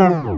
Oh.